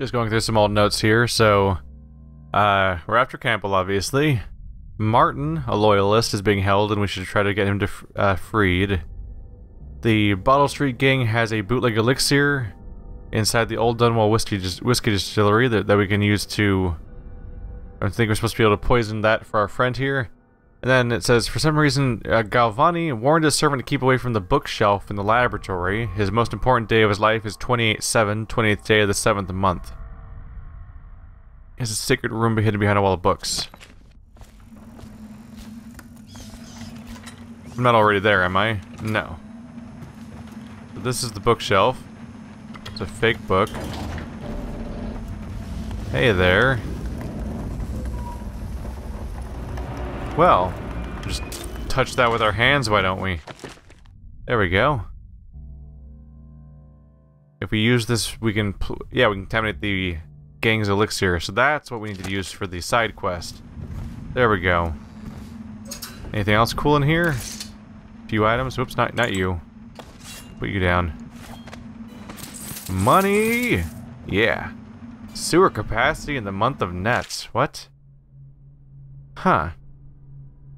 Just going through some old notes here. So, uh, we're after Campbell, obviously. Martin, a loyalist, is being held, and we should try to get him to uh, freed. The Bottle Street Gang has a bootleg elixir inside the old Dunwall whiskey whiskey distillery that, that we can use to. I think we're supposed to be able to poison that for our friend here. And then it says, for some reason, uh, Galvani warned his servant to keep away from the bookshelf in the laboratory. His most important day of his life is 28-7, 28th day of the 7th month. He has a secret room hidden behind a wall of books. I'm not already there, am I? No. So this is the bookshelf. It's a fake book. Hey there. Well, just touch that with our hands, why don't we? There we go. If we use this, we can, yeah, we can contaminate the gang's elixir. So that's what we need to use for the side quest. There we go. Anything else cool in here? A few items. Whoops, not not you. Put you down. Money! Yeah. Sewer capacity in the month of nets. What? Huh.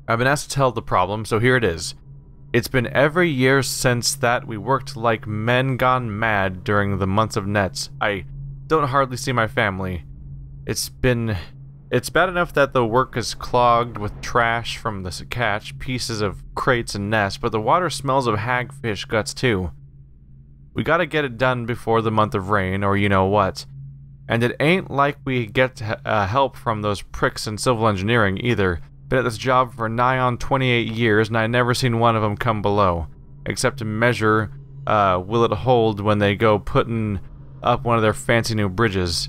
I've been asked to tell the problem, so here it is. It's been every year since that we worked like men gone mad during the months of nets. I don't hardly see my family. It's been... It's bad enough that the work is clogged with trash from the catch, pieces of crates and nests, but the water smells of hagfish guts too. We gotta get it done before the month of rain, or you know what. And it ain't like we get uh, help from those pricks in civil engineering either. Been at this job for nigh on 28 years, and I never seen one of them come below. Except to measure, uh, will it hold when they go putting up one of their fancy new bridges.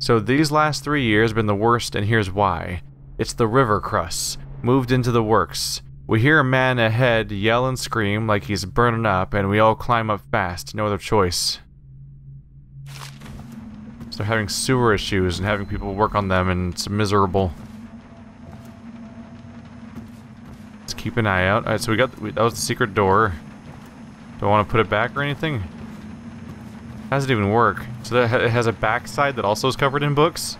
So these last three years been the worst, and here's why. It's the river krusts, moved into the works. We hear a man ahead yell and scream like he's burning up, and we all climb up fast, no other choice. So having sewer issues and having people work on them, and it's miserable. Keep an eye out. Alright, so we got, that was the secret door. Do I want to put it back or anything? How does it even work? So that it has a backside that also is covered in books?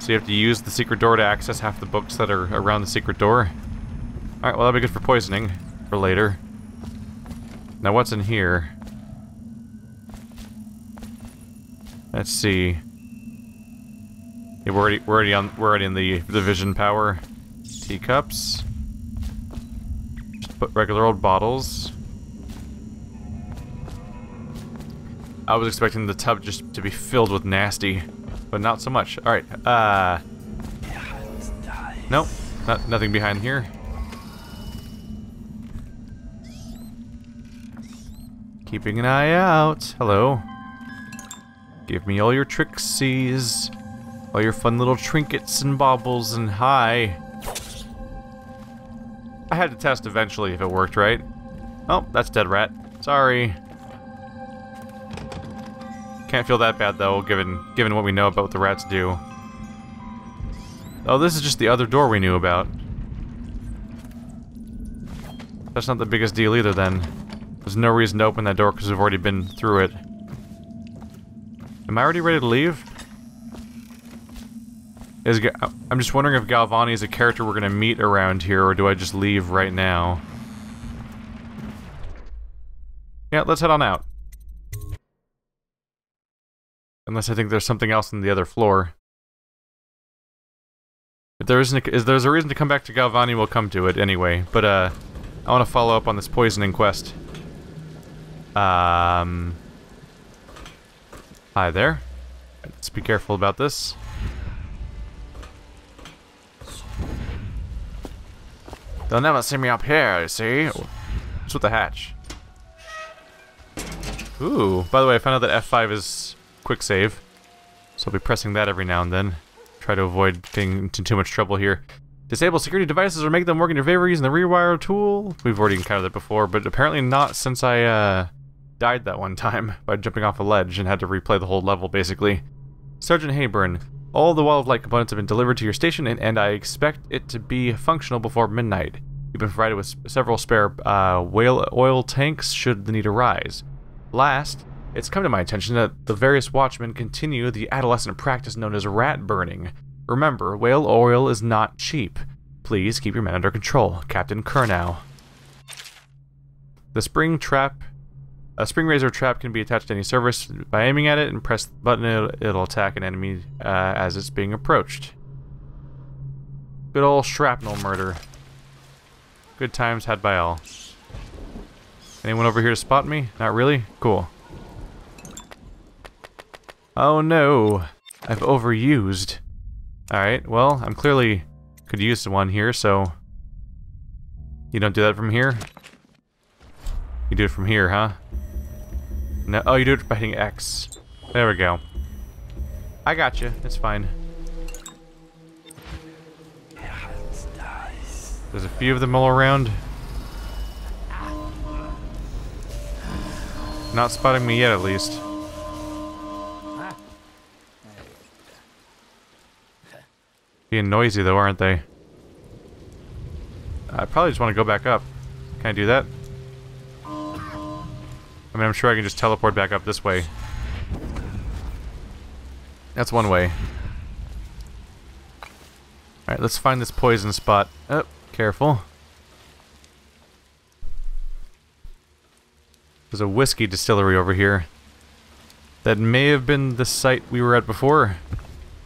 So you have to use the secret door to access half the books that are around the secret door? Alright, well that'll be good for poisoning. For later. Now what's in here? Let's see. Yeah, we're already we're already on we're already in the the vision power. Teacups. But regular old bottles. I was expecting the tub just to be filled with nasty, but not so much. Alright, uh... Nope, not, nothing behind here. Keeping an eye out. Hello. Give me all your tricksies. All your fun little trinkets and baubles and hi. Had to test eventually if it worked right. Oh, that's dead rat. Sorry. Can't feel that bad though, given given what we know about what the rats do. Oh, this is just the other door we knew about. That's not the biggest deal either then. There's no reason to open that door because we've already been through it. Am I already ready to leave? Is I'm just wondering if Galvani is a character we're gonna meet around here, or do I just leave right now? Yeah, let's head on out. Unless I think there's something else on the other floor. If there isn't, a, if there's a reason to come back to Galvani, we'll come to it anyway. But uh, I want to follow up on this poisoning quest. Um, hi there. Let's be careful about this. They'll never see me up here, you see? What's with the hatch? Ooh, by the way, I found out that F5 is quick save. So I'll be pressing that every now and then. Try to avoid getting into too much trouble here. Disable security devices or make them work in your favor using the rewire tool. We've already encountered that before, but apparently not since I uh, died that one time by jumping off a ledge and had to replay the whole level, basically. Sergeant Hayburn, all the Wall of Light components have been delivered to your station, and, and I expect it to be functional before midnight. You've been provided with several spare uh, whale oil tanks should the need arise. Last, it's come to my attention that the various watchmen continue the adolescent practice known as rat burning. Remember, whale oil is not cheap. Please keep your men under control, Captain Curnow. The spring trap a spring razor trap can be attached to any surface by aiming at it and press the button it'll, it'll attack an enemy uh, as it's being approached. Good old shrapnel murder. Good times had by all. Anyone over here to spot me? Not really? Cool. Oh no, I've overused. Alright, well, I'm clearly could use one here, so... You don't do that from here? You do it from here, huh? No, oh, you do it by hitting X. There we go. I got you. It's fine. There's a few of them all around. Not spotting me yet, at least. Being noisy, though, aren't they? I probably just want to go back up. Can I do that? I mean, I'm sure I can just teleport back up this way. That's one way. Alright, let's find this poison spot. Oh, careful. There's a whiskey distillery over here. That may have been the site we were at before.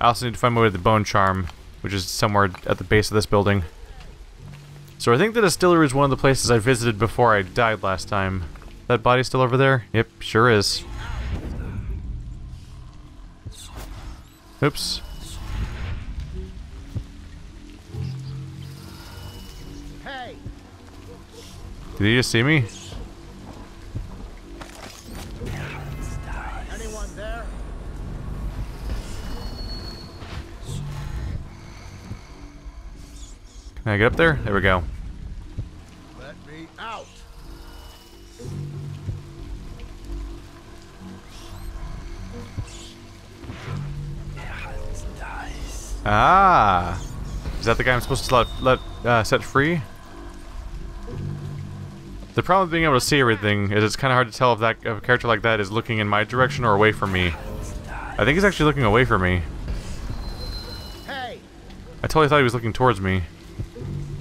I also need to find my way to the Bone Charm, which is somewhere at the base of this building. So I think the distillery is one of the places I visited before I died last time. That body still over there? Yep, sure is. Oops. Hey. Did he just see me? Anyone there? Can I get up there? There we go. Ah! Is that the guy I'm supposed to let, let uh, set free? The problem with being able to see everything is it's kind of hard to tell if that if a character like that is looking in my direction or away from me. I think he's actually looking away from me. Hey. I totally thought he was looking towards me.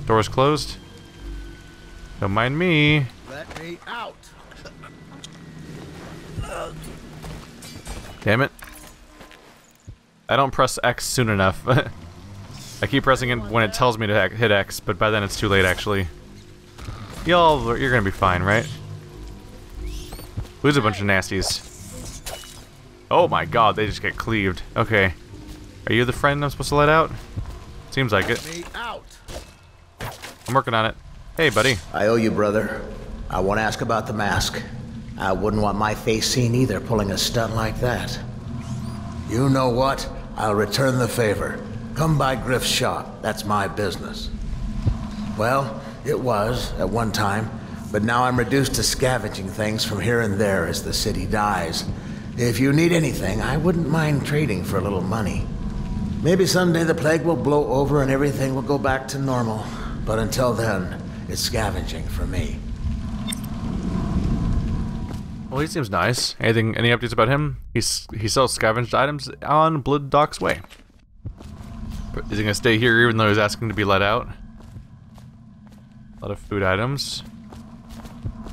Door's closed. Don't mind me. Let me out. Damn it. I don't press X soon enough. I keep pressing it when it tells me to hit X, but by then it's too late actually. Y'all, you're gonna be fine, right? Lose a bunch of nasties? Oh my god, they just get cleaved. Okay. Are you the friend I'm supposed to let out? Seems like it. Let me out. I'm working on it. Hey, buddy. I owe you, brother. I won't ask about the mask. I wouldn't want my face seen either, pulling a stunt like that. You know what? I'll return the favor. Come by Griff's shop. That's my business. Well, it was, at one time, but now I'm reduced to scavenging things from here and there as the city dies. If you need anything, I wouldn't mind trading for a little money. Maybe someday the plague will blow over and everything will go back to normal. But until then, it's scavenging for me. Well, he seems nice. Anything? Any updates about him? He's he sells scavenged items on Blood Docks Way. But is he gonna stay here even though he's asking to be let out? A lot of food items.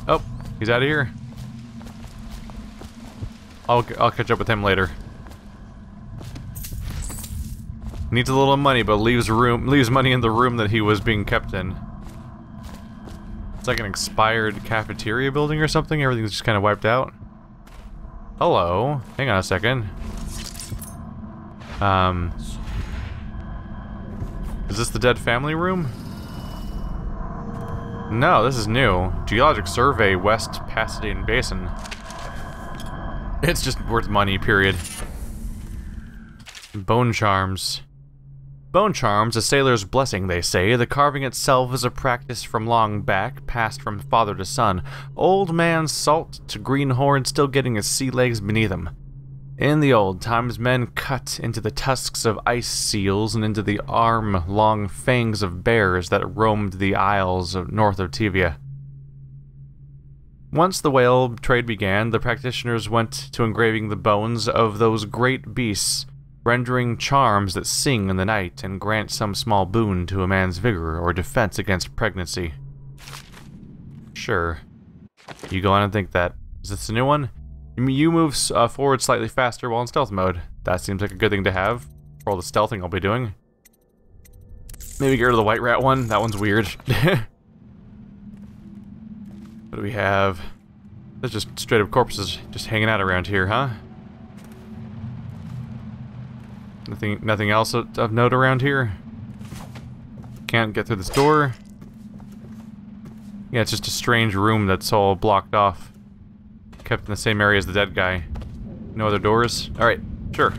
Oh, he's out of here. I'll I'll catch up with him later. Needs a little money, but leaves room leaves money in the room that he was being kept in. It's like an expired cafeteria building or something. Everything's just kind of wiped out. Hello. Hang on a second. Um. Is this the dead family room? No, this is new. Geologic Survey, West Pasadena Basin. It's just worth money, period. Bone charms. Bone charms, a sailor's blessing, they say. The carving itself is a practice from long back, passed from father to son. Old man salt to greenhorn still getting his sea legs beneath him. In the old times, men cut into the tusks of ice seals and into the arm-long fangs of bears that roamed the isles north of Tivia. Once the whale trade began, the practitioners went to engraving the bones of those great beasts, rendering charms that sing in the night and grant some small boon to a man's vigor or defense against pregnancy. Sure. You go on and think that. Is this a new one? You move uh, forward slightly faster while in stealth mode. That seems like a good thing to have for all the stealthing I'll be doing. Maybe get rid of the white rat one. That one's weird. what do we have? There's just straight up corpses just hanging out around here, huh? Nothing, nothing else of note around here. Can't get through this door. Yeah, it's just a strange room that's all blocked off. Kept in the same area as the dead guy. No other doors? Alright, sure.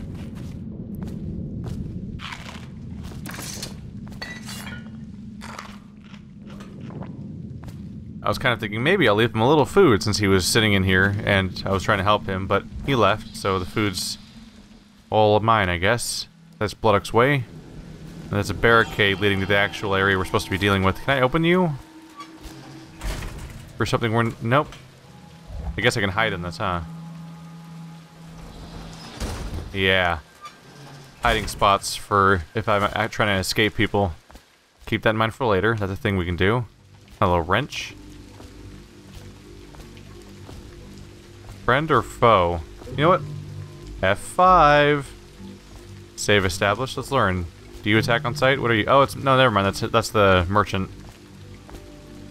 I was kind of thinking maybe I'll leave him a little food since he was sitting in here and I was trying to help him, but he left, so the food's all of mine, I guess. That's Bloodock's Way. And there's a barricade leading to the actual area we're supposed to be dealing with. Can I open you? For something we're... Nope. I guess I can hide in this, huh? Yeah. Hiding spots for if I'm uh, trying to escape people. Keep that in mind for later. That's a thing we can do. A little wrench. Friend or foe? You know what? F5. Save established. Let's learn. Do you attack on sight? What are you? Oh, it's no. Never mind. That's that's the merchant.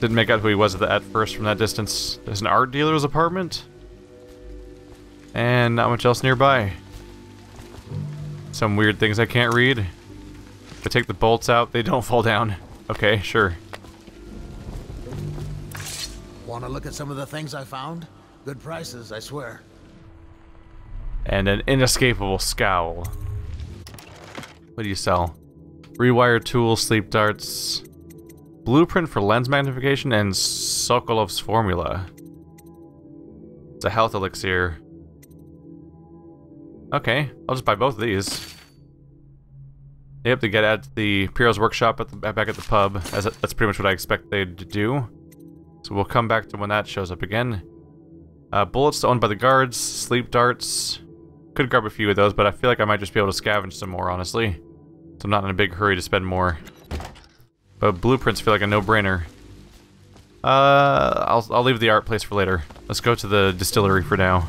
Didn't make out who he was at, the, at first from that distance. There's an art dealer's apartment, and not much else nearby. Some weird things I can't read. If I take the bolts out, they don't fall down. Okay, sure. Want to look at some of the things I found? Good prices, I swear. And an inescapable scowl. What do you sell? Rewire tool, sleep darts, blueprint for lens magnification, and Sokolov's formula. It's a health elixir. Okay, I'll just buy both of these. Yep, to get at the Imperial's workshop at the back at the pub. As that's pretty much what I expect they'd do. So we'll come back to when that shows up again. Uh, bullets owned by the guards, sleep darts. Could grab a few of those, but I feel like I might just be able to scavenge some more, honestly. So I'm not in a big hurry to spend more. But blueprints feel like a no-brainer. Uh, I'll, I'll leave the art place for later. Let's go to the distillery for now.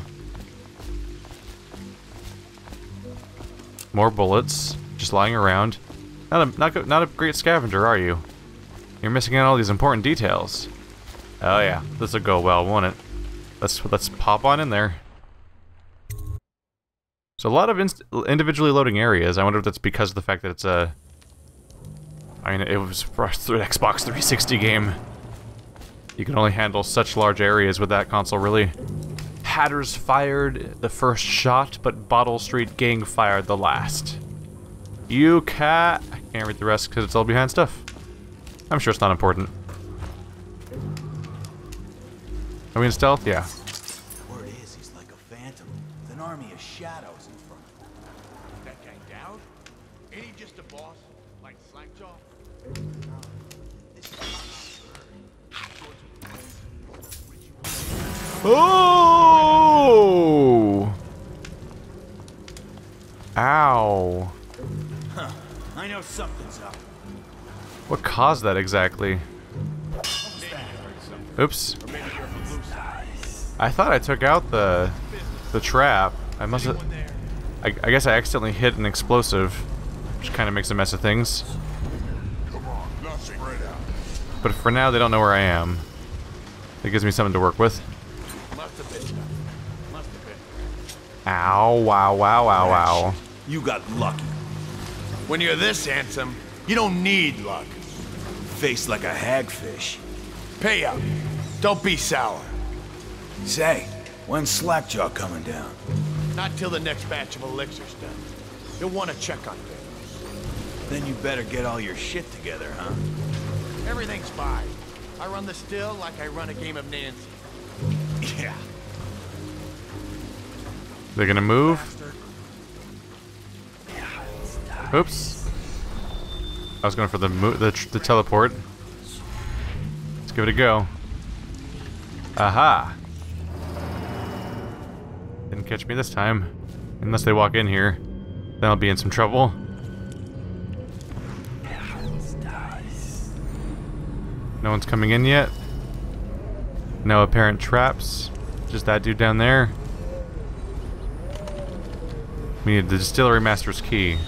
More bullets, just lying around. Not a, not, go- not a great scavenger, are you? You're missing out on all these important details. Oh yeah, this will go well, won't it? Let's let's pop on in there. So a lot of individually loading areas. I wonder if that's because of the fact that it's a. I mean, it was for an Xbox 360 game. You can only handle such large areas with that console, really. Hatters fired the first shot, but Bottle Street Gang fired the last. You cat. I can't read the rest because it's all behind stuff. I'm sure it's not important. Are we in stealth? Yeah. Oh! Ow. I know something's up. What caused that exactly? Oops. I thought I took out the the trap. I must have. I, I guess I accidentally hit an explosive, which kind of makes a mess of things. But for now, they don't know where I am. That gives me something to work with. Ow! Wow! Wow! Wow! Wow! You got lucky. When you're this handsome, you don't need luck. Face like a hagfish. Pay up. Don't be sour. Say, when's Slackjaw coming down? Not till the next batch of elixirs done. You'll want to check on things. Then you better get all your shit together, huh? Everything's fine. I run the still like I run a game of Nancy. Yeah. They're gonna move. Oops. I was going for the the, the teleport. Let's give it a go. Aha! Didn't catch me this time. Unless they walk in here. Then I'll be in some trouble. No one's coming in yet. No apparent traps. Just that dude down there. We need the distillery master's key.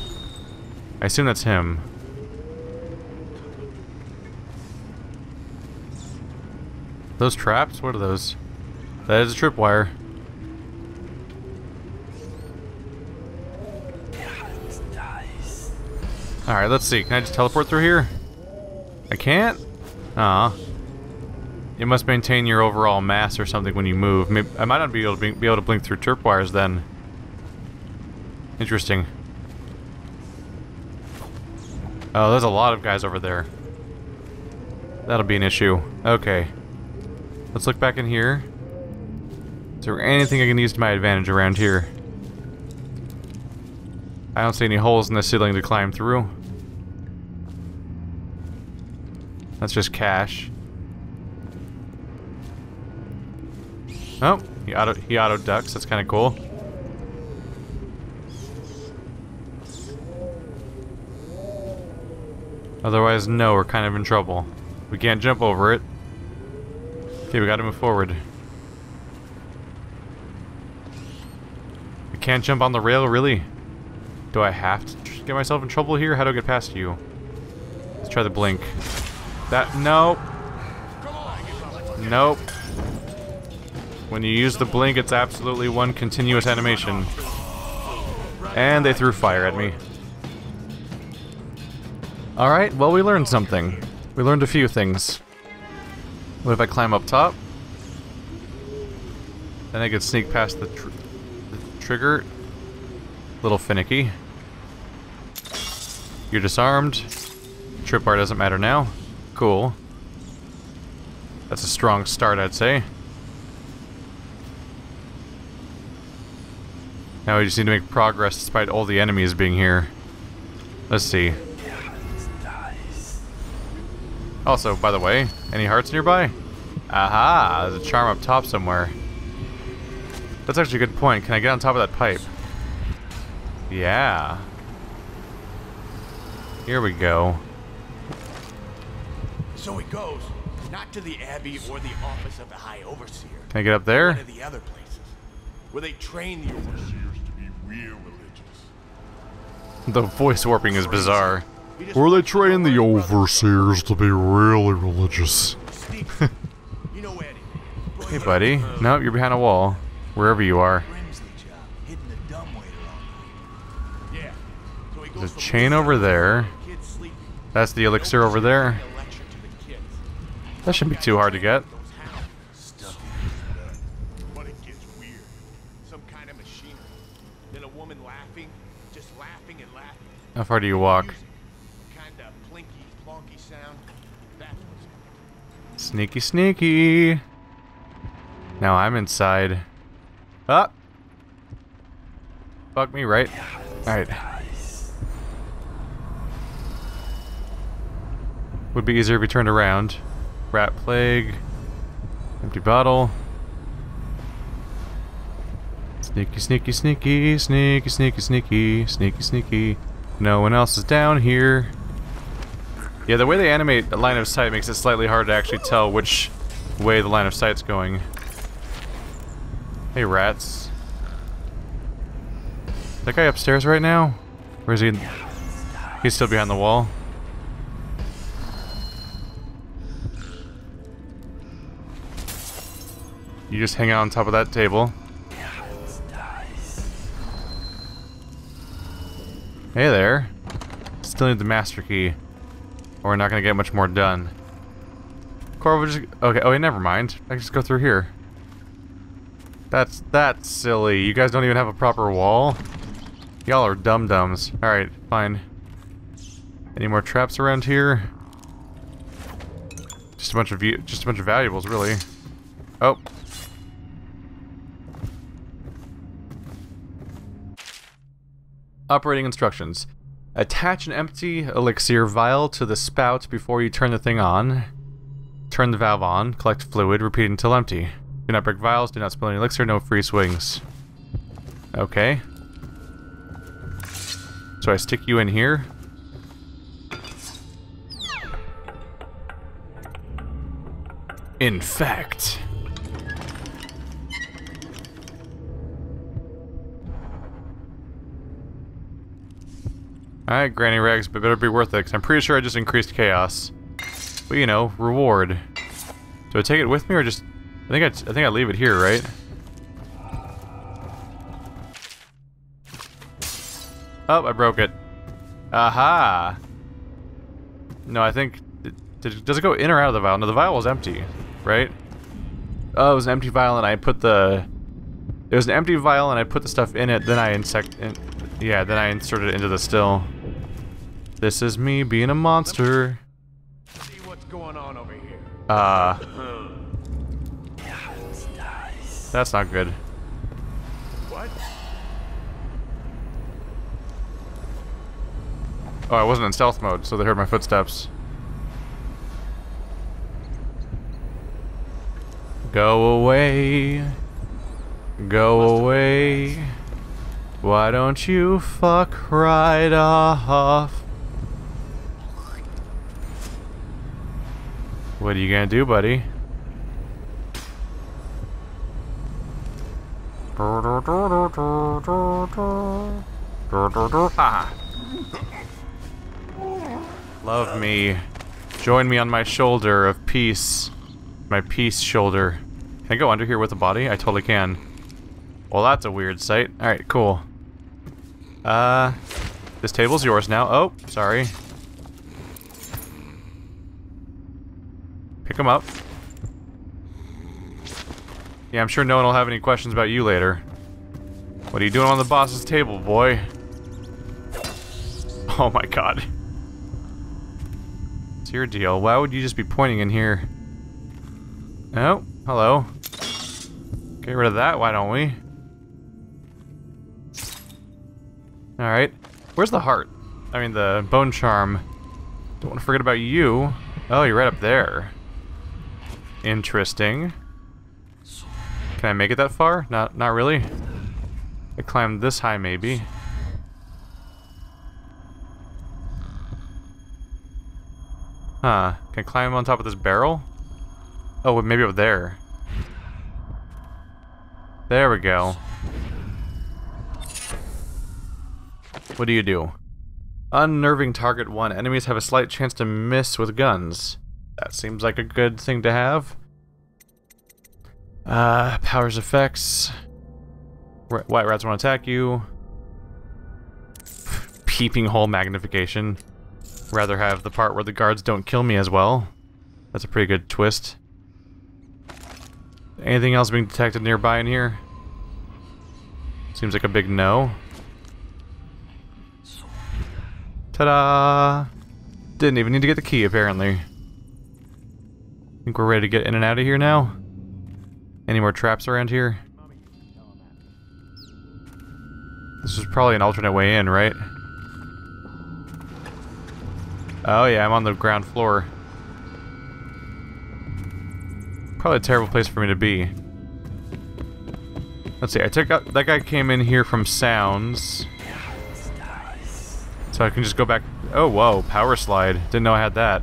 I assume that's him. Those traps? What are those? That is a tripwire. Alright, let's see. Can I just teleport through here? I can't? Aw. You must maintain your overall mass or something when you move. Maybe, I might not be able to be able to blink through tripwires then. Interesting. Oh, there's a lot of guys over there. That'll be an issue. Okay. Let's look back in here. Is there anything I can use to my advantage around here? I don't see any holes in the ceiling to climb through. That's just cash. Oh, he auto he auto ducks. That's kind of cool. Otherwise, no, we're kind of in trouble. We can't jump over it. Okay, we gotta move forward. We can't jump on the rail, really? Do I have to get myself in trouble here? How do I get past you? Let's try the blink. That, nope. Nope. When you use the blink, it's absolutely one continuous animation. And they threw fire at me. Alright, well we learned something. We learned a few things. What if I climb up top? Then I could sneak past the, tr the trigger. Little finicky. You're disarmed. Trip bar doesn't matter now. Cool. That's a strong start, I'd say. Now we just need to make progress despite all the enemies being here. Let's see. Also, by the way, any hearts nearby? Aha! There's a charm up top somewhere. That's actually a good point. Can I get on top of that pipe? Yeah. Here we go. So it goes, not to the Abbey or the office of the High Overseer. Can I get up there? One of the other places, where they train the Overseers to be real religious. The voice warping is bizarre. Where they train the overseers to be really religious. Hey, buddy. Nope, you're behind a wall. Wherever you are. There's a chain over there. That's the elixir over there. That shouldn't be too hard to get. How far do you walk? Sneaky, sneaky. Now I'm inside. Up. Fuck me, right? Alright. Would be easier if we turned around. Rat plague. Empty bottle. Sneaky, sneaky, sneaky, sneaky, sneaky, sneaky, sneaky, sneaky. No one else is down here. Yeah, the way they animate a line of sight makes it slightly hard to actually tell which way the line of sight's going. Hey, rats. That guy upstairs right now? Where is he? He's still behind the wall. You just hang out on top of that table. Hey there. Still need the master key. Or we're not gonna get much more done. Corvo just okay, oh wait, never mind. I can just go through here. That's that's silly. You guys don't even have a proper wall? Y'all are dum-dums. Alright, fine. Any more traps around here? Just a bunch of just a bunch of valuables, really. Oh. Operating instructions. Attach an empty elixir vial to the spout before you turn the thing on. Turn the valve on, collect fluid, repeat until empty. Do not break vials, do not spill any elixir, no free swings. Okay. So I stick you in here? In Alright, Granny Rags, but better be worth it, because I'm pretty sure I just increased chaos. But, you know, reward. Do I take it with me, or just... I think I, I think I leave it here, right? Oh, I broke it. Aha! No, I think... Did, does it go in or out of the vial? No, the vial was empty, right? Oh, it was an empty vial and I put the... It was an empty vial and I put the stuff in it, then I insect... In, yeah, then I inserted it into the still. This is me being a monster. See what's going on over here. Uh... That's not good. What? Oh, I wasn't in stealth mode, so they heard my footsteps. Go away. Go away. Why don't you fuck right off? What are you gonna do, buddy? Ah. Love me. Join me on my shoulder of peace. My peace shoulder. Can I go under here with the body? I totally can. Well, that's a weird sight. Alright, cool. Uh, this table's yours now. Oh, sorry. Pick him up. Yeah, I'm sure no one will have any questions about you later. What are you doing on the boss's table, boy? Oh my god. It's your deal? Why would you just be pointing in here? Oh, hello. Get rid of that, why don't we? Alright. Where's the heart? I mean, the bone charm. Don't want to forget about you. Oh, you're right up there. Interesting. Can I make it that far? Not, not really. I climbed this high, maybe. Huh. Can I climb on top of this barrel? Oh, maybe up there. There we go. What do you do? Unnerving target 1. Enemies have a slight chance to miss with guns. That seems like a good thing to have. Uh, powers effects. R white rats want to attack you. Peeping hole magnification. Rather have the part where the guards don't kill me as well. That's a pretty good twist. Anything else being detected nearby in here? Seems like a big no. Ta-da! Didn't even need to get the key, apparently. Think we're ready to get in and out of here now? Any more traps around here? This is probably an alternate way in, right? Oh yeah, I'm on the ground floor. Probably a terrible place for me to be. Let's see, I took out- that guy came in here from sounds. So I can just go back- oh whoa, power slide. Didn't know I had that.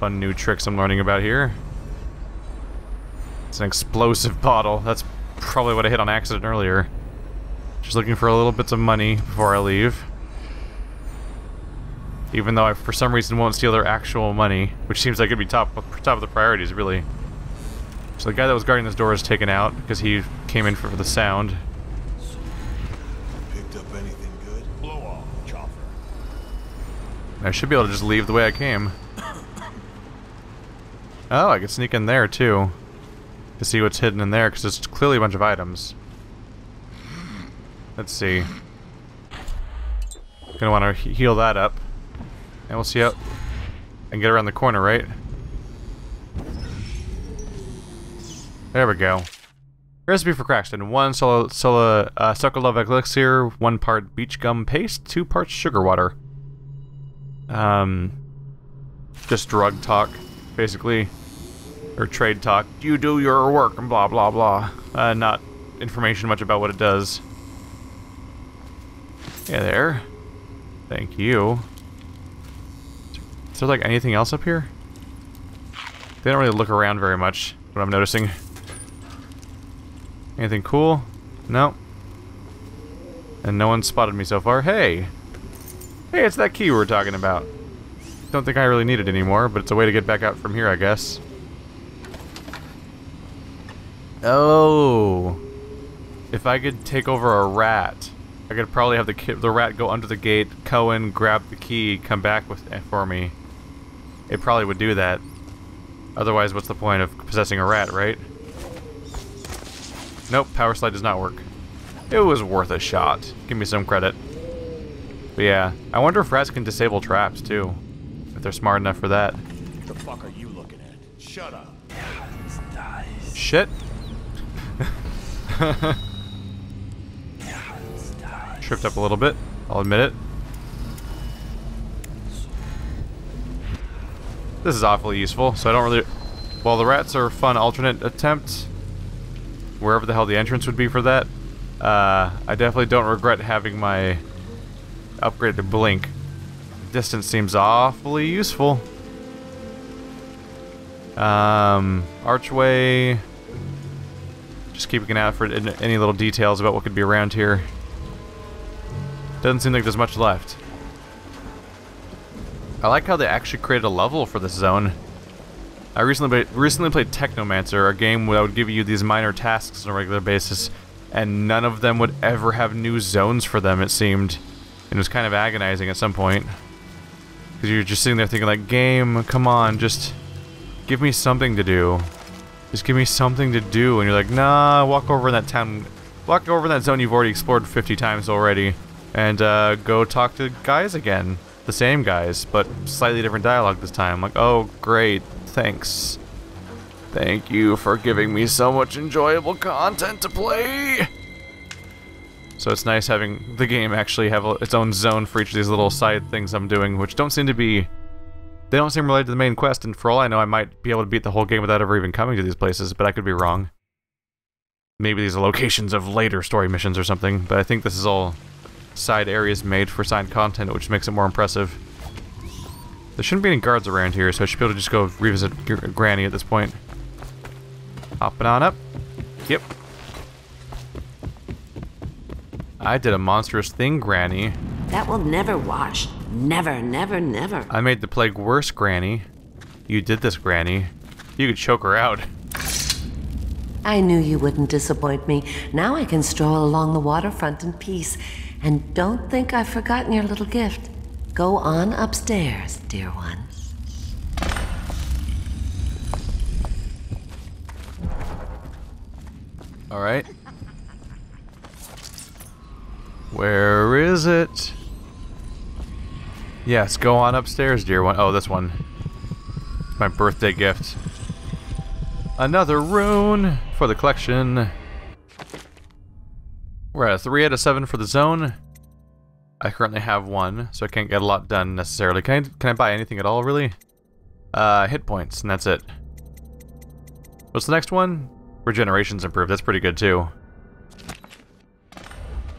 Fun new tricks I'm learning about here. It's an explosive bottle. That's probably what I hit on accident earlier. Just looking for a little bits of money before I leave. Even though I, for some reason, won't steal their actual money, which seems like it'd be top top of the priorities, really. So the guy that was guarding this door is taken out because he came in for the sound. Picked up anything good? Blow off, chopper. I should be able to just leave the way I came. Oh, I could sneak in there too. To see what's hidden in there, because there's clearly a bunch of items. Let's see. Gonna want to heal that up. And we'll see how... Can get around the corner, right? There we go. Recipe for Crackston. One solo, solo, uh, Sokolov elixir, one part beach gum paste, two parts sugar water. Um, just drug talk, basically. Or trade talk. You do your work and blah blah blah. Uh, not information much about what it does. Yeah, there. Thank you. Is there like anything else up here? They don't really look around very much, what I'm noticing. Anything cool? No. And no one spotted me so far. Hey! Hey, it's that key we were talking about. Don't think I really need it anymore, but it's a way to get back out from here, I guess. Oh. If I could take over a rat, I could probably have the the rat go under the gate, Cohen grab the key, come back with eh, for me. It probably would do that. Otherwise, what's the point of possessing a rat, right? Nope, power slide does not work. It was worth a shot. Give me some credit. But yeah, I wonder if rats can disable traps too. If they're smart enough for that. What the fuck are you looking at? Shut up. Shit. Tripped up a little bit, I'll admit it. This is awfully useful, so I don't really... Well, the rats are a fun alternate attempt, wherever the hell the entrance would be for that, uh, I definitely don't regret having my upgrade to blink. Distance seems awfully useful. Um, archway. Just keeping an eye out for any little details about what could be around here. Doesn't seem like there's much left. I like how they actually created a level for this zone. I recently recently played Technomancer, a game that would give you these minor tasks on a regular basis, and none of them would ever have new zones for them, it seemed. And it was kind of agonizing at some point. Because you're just sitting there thinking like, game, come on, just give me something to do. Just give me something to do. And you're like, nah, walk over in that town, walk over in that zone you've already explored 50 times already, and uh, go talk to guys again. The same guys, but slightly different dialogue this time. Like, oh, great, thanks. Thank you for giving me so much enjoyable content to play. So it's nice having the game actually have its own zone for each of these little side things I'm doing, which don't seem to be... They don't seem related to the main quest, and for all I know, I might be able to beat the whole game without ever even coming to these places, but I could be wrong. Maybe these are locations of later story missions or something, but I think this is all side areas made for side content, which makes it more impressive. There shouldn't be any guards around here, so I should be able to just go revisit Gr Granny at this point. Hopping on up. Yep. I did a monstrous thing, Granny. That will never wash. Never, never, never. I made the plague worse, Granny. You did this, Granny. You could choke her out. I knew you wouldn't disappoint me. Now I can stroll along the waterfront in peace. And don't think I've forgotten your little gift. Go on upstairs, dear one. Alright. Where is it? Yes, go on upstairs, dear one. Oh, this one. My birthday gift. Another rune for the collection. We're at a 3 out of 7 for the zone. I currently have one, so I can't get a lot done necessarily. Can I, can I buy anything at all, really? Uh, hit points, and that's it. What's the next one? Regeneration's improved. That's pretty good, too.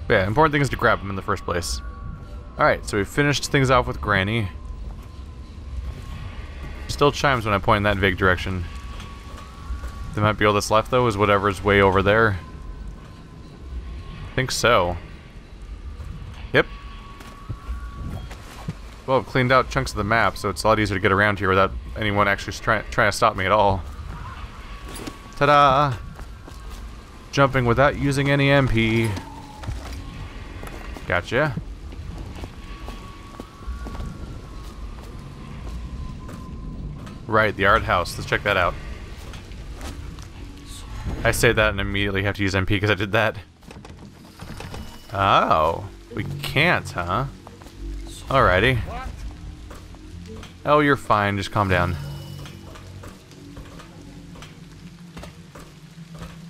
But yeah, important thing is to grab them in the first place. Alright, so we finished things off with Granny. Still chimes when I point in that vague direction. There might be all that's left, though, is whatever's way over there. I think so. Yep. Well, I've cleaned out chunks of the map, so it's a lot easier to get around here without anyone actually trying trying to stop me at all. Ta-da! Jumping without using any MP. Gotcha. Right, the art house. Let's check that out. I say that and immediately have to use MP because I did that. Oh. We can't, huh? Alrighty. Oh, you're fine. Just calm down.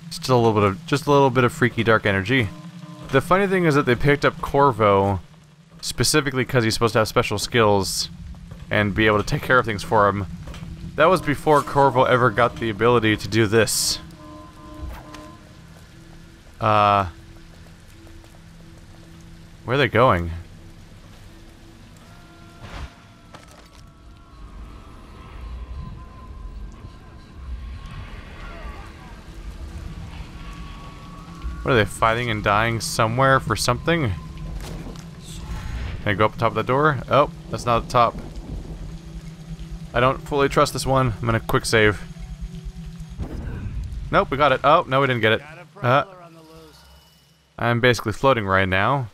Just a little bit of just a little bit of freaky dark energy. The funny thing is that they picked up Corvo specifically because he's supposed to have special skills and be able to take care of things for him. That was before Corvo ever got the ability to do this. Uh... Where are they going? What are they fighting and dying somewhere for something? Can I go up the top of the door? Oh, that's not the top. I don't fully trust this one. I'm gonna quick save. Nope, we got it. Oh, no, we didn't get it. Uh, I'm basically floating right now.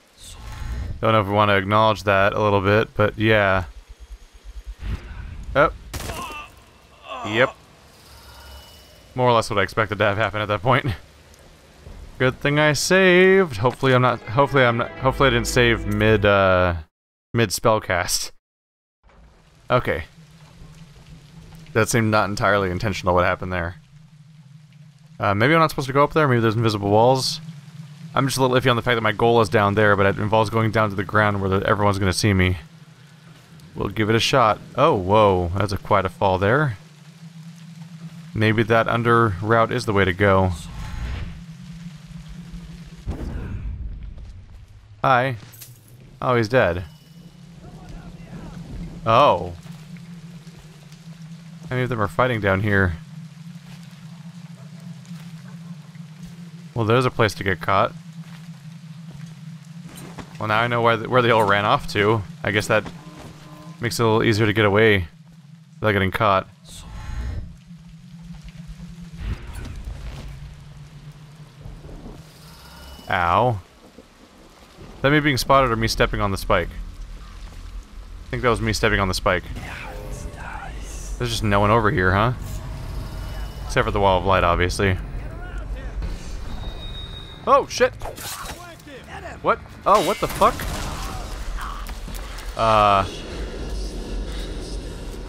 Don't know if we want to acknowledge that a little bit, but yeah. Oh. Yep. More or less what I expected to have happen at that point. Good thing I saved. Hopefully I'm not hopefully I'm not hopefully I didn't save mid uh mid spellcast. Okay. That seemed not entirely intentional what happened there. Uh, maybe I'm not supposed to go up there, maybe there's invisible walls. I'm just a little iffy on the fact that my goal is down there, but it involves going down to the ground where the, everyone's gonna see me. We'll give it a shot. Oh, whoa, that's a quite a fall there. Maybe that under route is the way to go. Hi. Oh, he's dead. Oh. Many of them are fighting down here? Well, there's a place to get caught. Well, now I know where, where they all ran off to. I guess that makes it a little easier to get away without getting caught. Ow. That me being spotted or me stepping on the spike? I think that was me stepping on the spike. There's just no one over here, huh? Except for the wall of light, obviously. Oh, shit! What? Oh, what the fuck? Uh...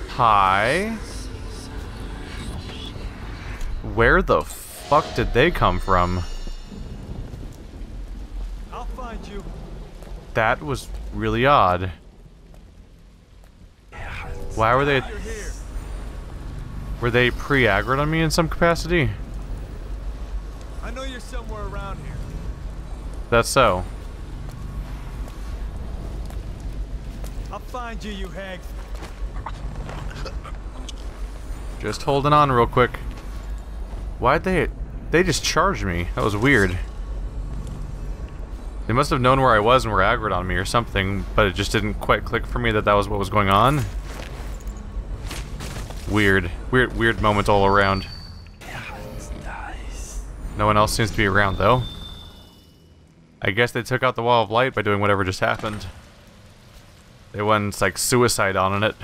Hi? Where the fuck did they come from? I'll find you. That was really odd. Why were they... Were they pre-aggroed on me in some capacity? I know you're somewhere around here. That's so. I'll find you, you hag. Just holding on real quick. Why'd they... They just charged me. That was weird. They must have known where I was and were aggroed on me or something, but it just didn't quite click for me that that was what was going on. Weird. Weird, weird moment all around. No one else seems to be around, though. I guess they took out the wall of light by doing whatever just happened. They went, like, suicide on it.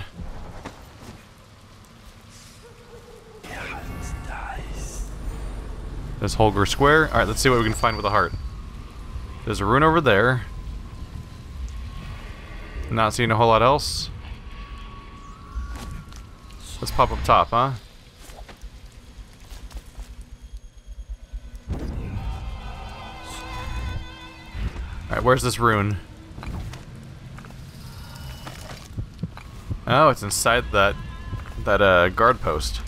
This Holger Square. Alright, let's see what we can find with a heart. There's a rune over there. Not seeing a whole lot else. Let's pop up top, huh? Alright, where's this rune? Oh, it's inside that that uh, guard post.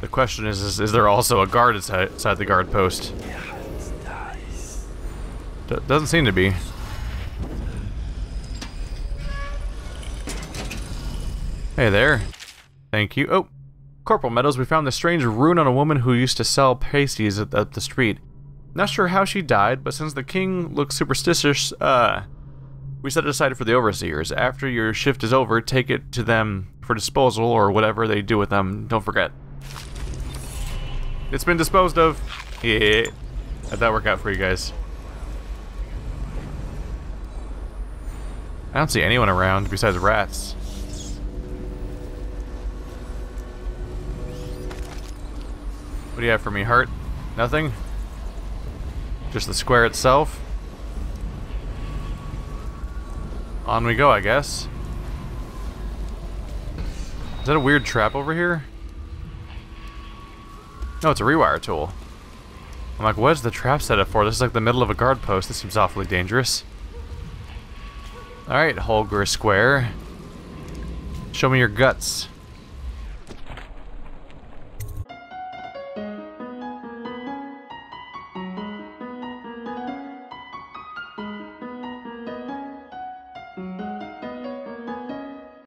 The question is, is, is there also a guard inside, inside the guard post? D doesn't seem to be. Hey there. Thank you. Oh, Corporal Meadows, we found this strange rune on a woman who used to sell pasties at, at the street. Not sure how she died, but since the king looks superstitious, uh, we set it aside for the overseers. After your shift is over, take it to them for disposal or whatever they do with them. Don't forget. It's been disposed of. Yeah. How'd that work out for you guys? I don't see anyone around besides rats. What do you have for me, Heart? Nothing? Just the square itself? On we go, I guess. Is that a weird trap over here? No, it's a rewire tool. I'm like, what is the trap set up for? This is like the middle of a guard post. This seems awfully dangerous. Alright, Holger Square. Show me your guts.